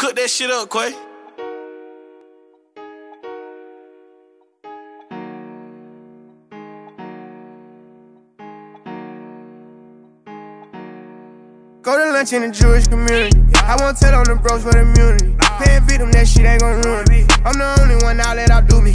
Cook that shit up, Quay. Go to lunch in the Jewish community. I won't tell on the bros for the immunity. Paying victim, that shit ain't gon' ruin me. I'm the only one now that outdo me.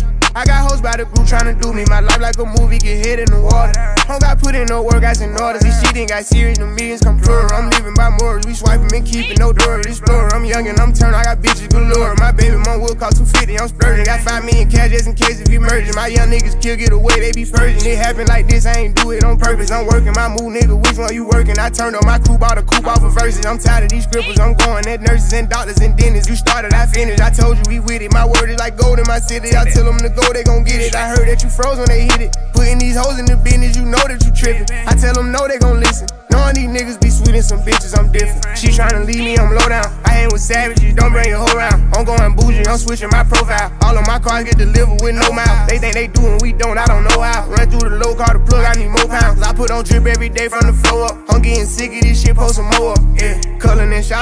I by the group tryna do me. My life like a movie, get hit in the water. Don't got put in no work, guys in orders. This shit ain't got serious, no millions come plural. I'm living by morals, we swiping and keeping no door. Explorer, I'm young and I'm turned, I got bitches galore. My baby mom will cost 250, I'm splurging. Got 5 million cash just in case if we merging. My young niggas kill, get away, they be purging. It happen like this, I ain't do it on purpose. I'm working my move, nigga, which one you working? I turned on my coupe, bought a coupe off of verses. I'm tired of these scribbles, I'm going at nurses and doctors and dentists. You started, I finished. I told you we with it. My word is like gold in my city. I tell them to go, they gon' get it. I heard that you froze when they hit it. Putting these hoes in the business, you know that you tripping. I tell them no, they gon' listen. Knowing these niggas be sweet and some bitches, I'm different. She tryna leave me, I'm low down. I ain't with savages, don't bring your whole round. I'm going bougie, I'm switching my profile. All of my cars get delivered with no mouth. They think they do and we don't, I don't know how. Run through the low car to plug, I need more pounds. I put on drip every day from the floor up. I'm getting sick of this shit, post some more up. Yeah,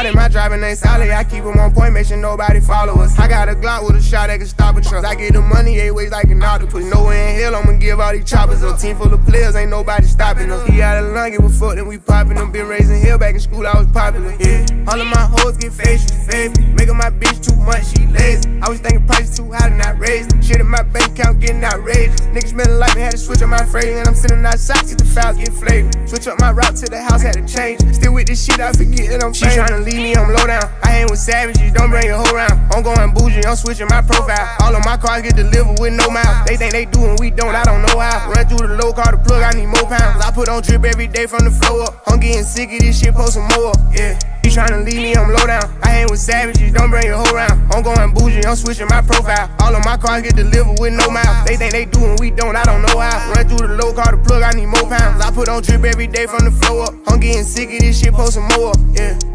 Shot my driving ain't solid. I keep them on point, make sure nobody follow us. I got a Glock with a shot that can stop a truck. I get the money eight ways like an octopus. Nowhere in hell, I'ma give all these choppers a team full of players, ain't nobody stopping us. He out of line, give a fuck, then we popping them. Been raising hell back in school, I was popular. Yeah, all of my hoes get facial, favorite. Making my bitch too much, she lazy. I was thinking prices too high and not raised. Shit in my bank account getting outrageous. Niggas smelling like me, had to switch up my phrase. And I'm sitting outside, get the files get flavored. Switch up my route to the house, had to change. Still with this shit, I forget that I'm She tryna leave me, I'm low down. I ain't with savages, don't bring your whole round. I'm going bougie, I'm switching my profile. All of my cars get delivered with no mouth. They think they do and we don't, I don't know how. Run through the low car to plug, I need more pounds. I put on drip every day from the floor up. I'm getting sick of this shit, post some more. Yeah. You tryna leave me, I'm low down. I ain't with savages, don't bring your whole round. I'm going bougie, I'm switching my profile. All of my cars get delivered with no mouth. They think they do and we don't, I don't know how. Run through the low car to plug, I need more pounds. I put on drip every day from the floor up. I'm getting sick of this shit, post some more. Yeah.